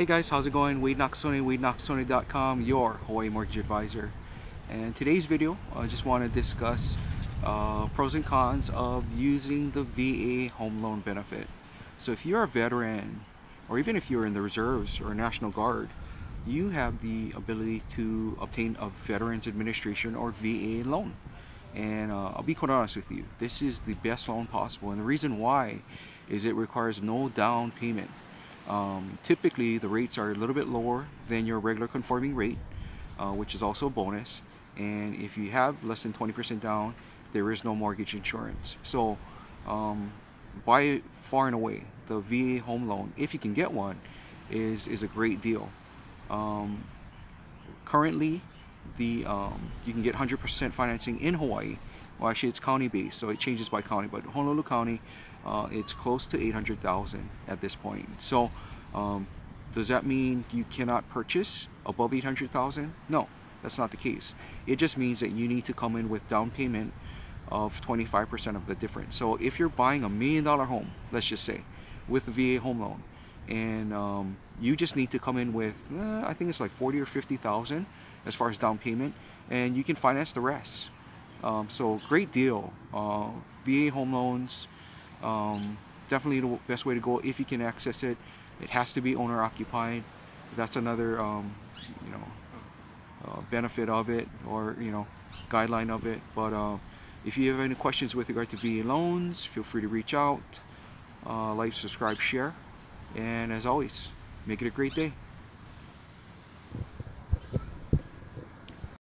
Hey guys, how's it going? Wayde Nakasone, WaydeNakasone.com, your Hawaii Mortgage Advisor. And today's video, I just want to discuss uh, pros and cons of using the VA home loan benefit. So if you're a veteran, or even if you're in the reserves or National Guard, you have the ability to obtain a Veterans Administration or VA loan. And uh, I'll be quite honest with you, this is the best loan possible. And the reason why is it requires no down payment. Um, typically, the rates are a little bit lower than your regular conforming rate, uh, which is also a bonus. And if you have less than 20% down, there is no mortgage insurance. So, um, by far and away, the VA home loan, if you can get one, is is a great deal. Um, currently, the um, you can get 100% financing in Hawaii. Well, actually, it's county based, so it changes by county. But Honolulu County, uh, it's close to 800,000 at this point. So, um, does that mean you cannot purchase above 800,000? No, that's not the case. It just means that you need to come in with down payment of 25% of the difference. So if you're buying a million dollar home, let's just say, with the VA home loan, and um, you just need to come in with, uh, I think it's like 40 or 50,000 as far as down payment, and you can finance the rest. Um, so great deal. Uh, VA home loans, um, definitely the best way to go if you can access it. It has to be owner occupied. That's another, um, you know, uh, benefit of it or you know, guideline of it. But uh, if you have any questions with regard to VA loans, feel free to reach out. Uh, like, subscribe, share, and as always, make it a great day.